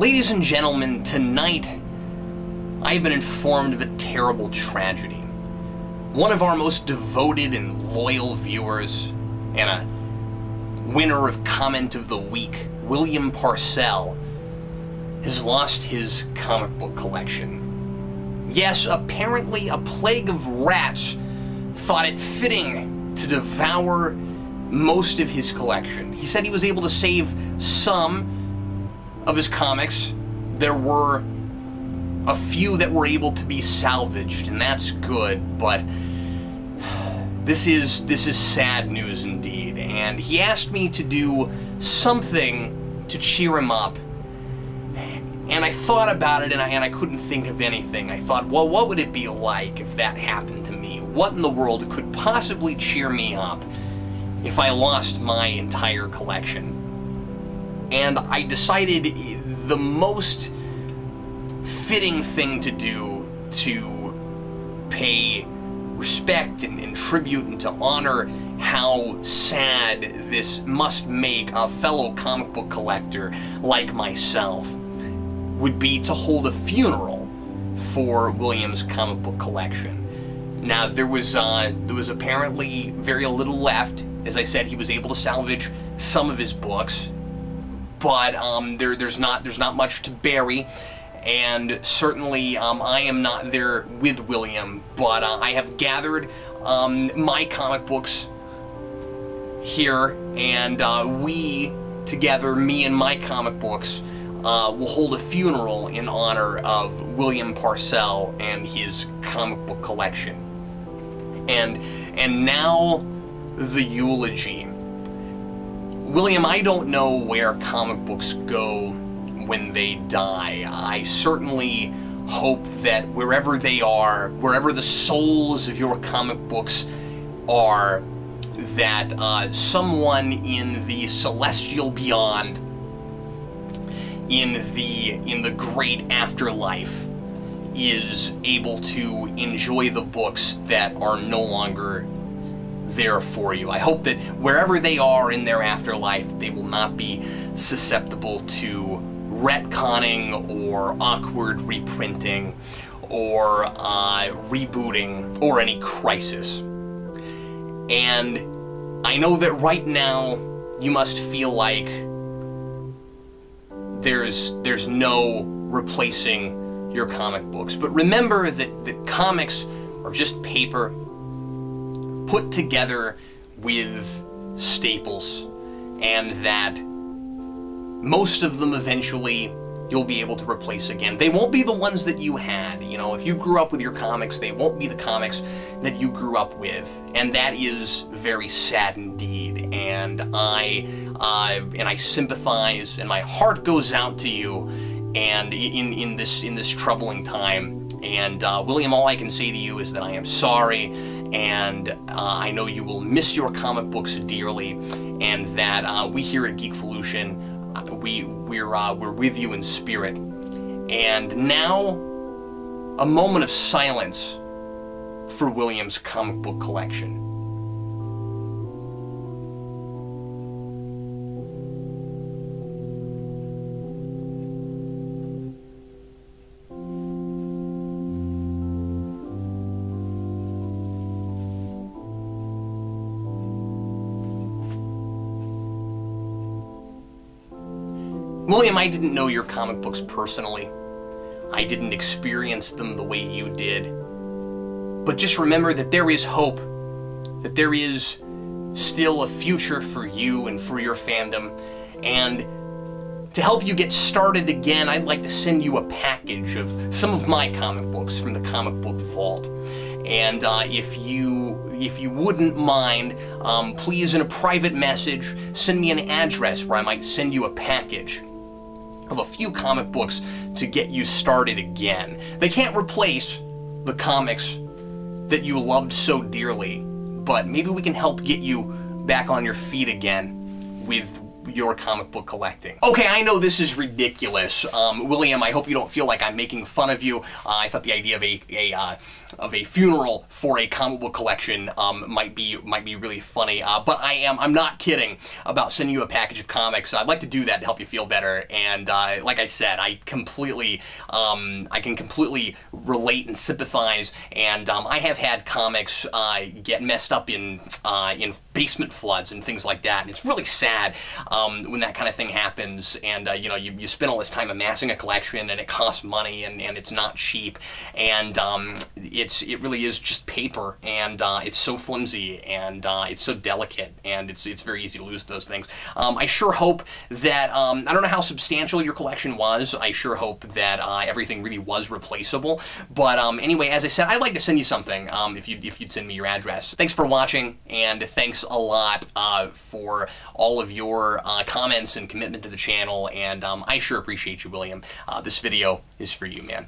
Ladies and gentlemen, tonight I have been informed of a terrible tragedy. One of our most devoted and loyal viewers, and a winner of Comment of the Week, William Parcell, has lost his comic book collection. Yes, apparently a plague of rats thought it fitting to devour most of his collection. He said he was able to save some of his comics, there were a few that were able to be salvaged, and that's good, but this is this is sad news indeed. And he asked me to do something to cheer him up. And I thought about it and I, and I couldn't think of anything. I thought, well, what would it be like if that happened to me? What in the world could possibly cheer me up if I lost my entire collection? And I decided the most fitting thing to do to pay respect and, and, tribute and to honor how sad this must make a fellow comic book collector like myself would be to hold a funeral for William's comic book collection. Now there was uh, there was apparently very little left. As I said, he was able to salvage some of his books, but um, there, there's not there's not much to bury and certainly um, I am not there with William, but uh, I have gathered um, my comic books here, and uh, we together, me and my comic books, uh, will hold a funeral in honor of William Parcell and his comic book collection. And and now the eulogy. William, I don't know where comic books go when they die. I certainly hope that wherever they are, wherever the souls of your comic books are, that uh, someone in the celestial beyond, in the in the great afterlife, is able to enjoy the books that are no longer there for you. I hope that wherever they are in their afterlife, they will not be susceptible to retconning or awkward reprinting or uh, rebooting or any crisis. And I know that right now you must feel like there's there's no replacing your comic books. But remember that, that comics are just paper put together with staples, and that most of them eventually you'll be able to replace again. They won't be the ones that you had. You know, if you grew up with your comics, they won't be the comics that you grew up with, and that is very sad indeed. And I, uh, and I sympathize, and my heart goes out to you, and in in this in this troubling time. And uh, William, all I can say to you is that I am sorry and uh, I know you will miss your comic books dearly, and that uh, we here at Geekvolution, uh, we we're uh, we're with you in spirit. And now, a moment of silence for William's comic book collection. William, I didn't know your comic books personally. I didn't experience them the way you did. But just remember that there is hope, that there is still a future for you and for your fandom. And to help you get started again, I'd like to send you a package of some of my comic books from the Comic Book Vault. And uh, if you if you wouldn't mind, um, please in a private message send me an address where I might send you a package of a few comic books to get you started again. They can't replace the comics that you loved so dearly, but maybe we can help get you back on your feet again with your comic book collecting. Okay, I know this is ridiculous. Um, William, I hope you don't feel like I'm making fun of you. Uh, I thought the idea of a, a uh, of a funeral for a comic book collection um, might be might be really funny. Uh, but I am I'm not kidding about sending you a package of comics. I'd like to do that to help you feel better. And uh, like I said, I completely um, I can completely relate and sympathize. And um, I have had comics uh, get messed up in uh, in basement floods and things like that. And it's really sad um, when that kind of thing happens. And uh, you know you, you spend all this time amassing a collection and it costs money and, and it's not cheap. And um, it's it really is just paper, and uh, it's so flimsy, and uh, it's so delicate, and it's it's very easy to lose those things. Um, I sure hope that um, I don't know how substantial your collection was. I sure hope that uh, everything really was replaceable. But um, anyway, as I said, I'd like to send you something um, if you if you'd send me your address. Thanks for watching, and thanks a lot uh, for all of your uh, comments and commitment to the channel. And um, I sure appreciate you, William. Uh, this video is for you, man.